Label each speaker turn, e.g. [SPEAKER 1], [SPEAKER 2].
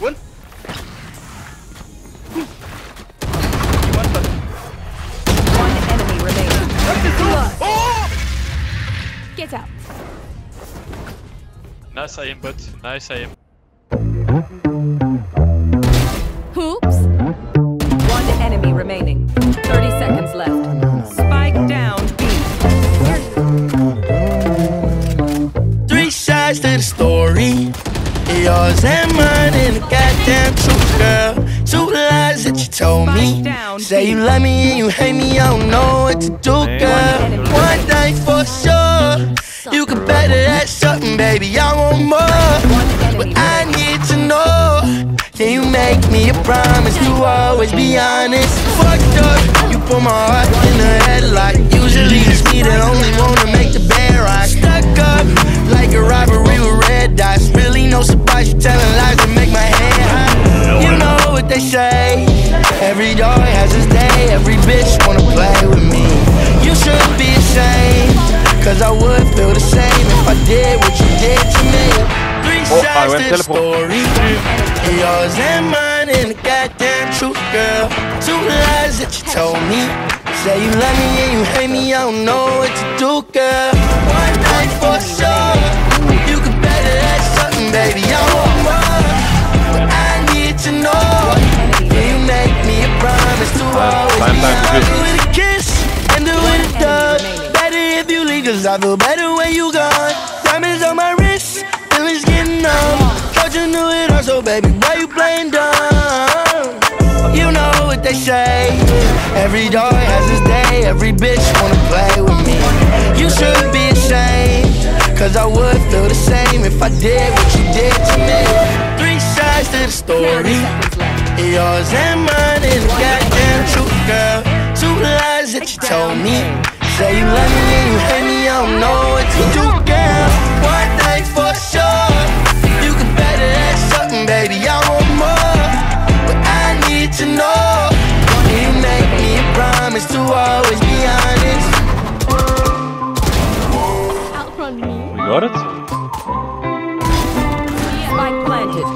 [SPEAKER 1] One. One.
[SPEAKER 2] One enemy remaining.
[SPEAKER 1] Oh!
[SPEAKER 2] Get out.
[SPEAKER 3] Nice aim, bot. Nice aim.
[SPEAKER 2] Oops. One enemy remaining.
[SPEAKER 4] Yours and mine and the goddamn truth, girl. Two lies that you told me.
[SPEAKER 2] Down.
[SPEAKER 4] Say you love me and you hate me, I don't know what to do, girl. One thing for sure, you can bet that something, baby. I want more, but I need to know. Can you make me a promise to always be honest? Fucked up, you put my heart in a headlock. Usually it's me that only wanna make the bed rock. Stuck up like a robbery with red dots. Really no surprise, Every dog has his day. Every bitch wanna play with me. You shouldn't be ashamed. Cause I would feel the same if I did what you did to me. Three
[SPEAKER 5] Oh,
[SPEAKER 4] sides to the story. Yours and mine and the goddamn truth, girl. Two lies that you told me. Say you love me and you hate me, I don't know what to do, girl. Cause I feel better when you gone. Diamonds on my wrist, feelings getting numb. Thought you knew it all, so baby, why you playing dumb? You know what they say. Every dog has his day, every bitch wanna play with me. You shouldn't be ashamed, cause I would feel the same if I did what you did to me. Three sides to the story. Yours and mine and the goddamn truth, girl. Two lies that you told me. Say you love me and you hate me, always be honest. Out from me.
[SPEAKER 5] We got it? Spike planted.